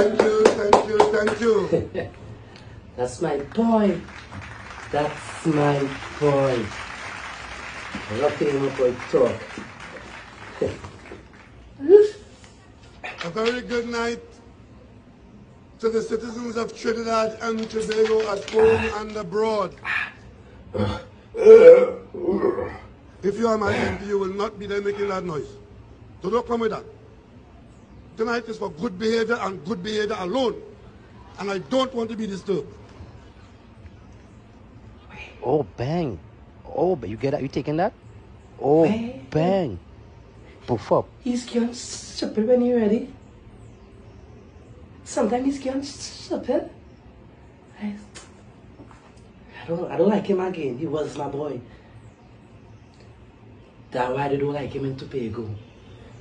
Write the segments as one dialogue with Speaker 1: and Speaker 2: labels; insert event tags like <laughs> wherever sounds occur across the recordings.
Speaker 1: Thank you, thank you, thank you. <laughs>
Speaker 2: That's my boy. That's my love hearing my boy talk. <laughs>
Speaker 1: A very good night to the citizens of Trinidad and Tobago at home and abroad. <sighs> If you are my MP, you will not be there making that noise. Do not come with that. Tonight is for good behavior and good behavior alone. And I don't want to be disturbed.
Speaker 3: Oh, bang. Oh, but you get that? You taking that? Oh,
Speaker 2: Bang.
Speaker 3: bang. Poof up.
Speaker 2: He's getting stupid when you're ready. Sometimes he's getting stupid. I, I don't I don't like him again. He was my boy. That's why I don't like him in Tobago.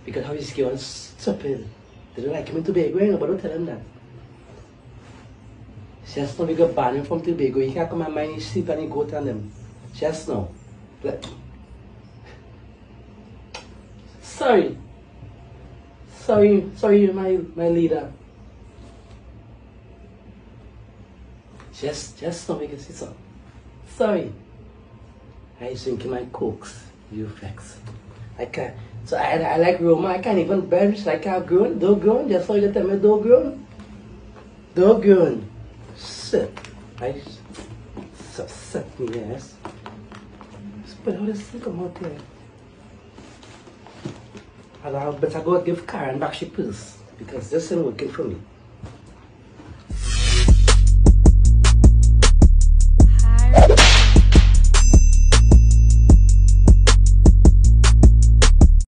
Speaker 2: Because how he's getting stupid. Don't like him in Tobago, ain't nobody tell him that. Just now we got banned from Tobago. He can't come and mind his sleep and go to them. Just now. Sorry. Sorry, sorry, my, my leader. Just, just don't make it see so. Sorry. I drinking my cokes, you vex. I can't. Uh, so I, I like Roma, I can't even bench like I've grown, do grown, just so you tell me do grown. Do grown. Shit. I so suck me ass. But how does it come out there? I'll better go give Karen back she purse because this ain't working for me.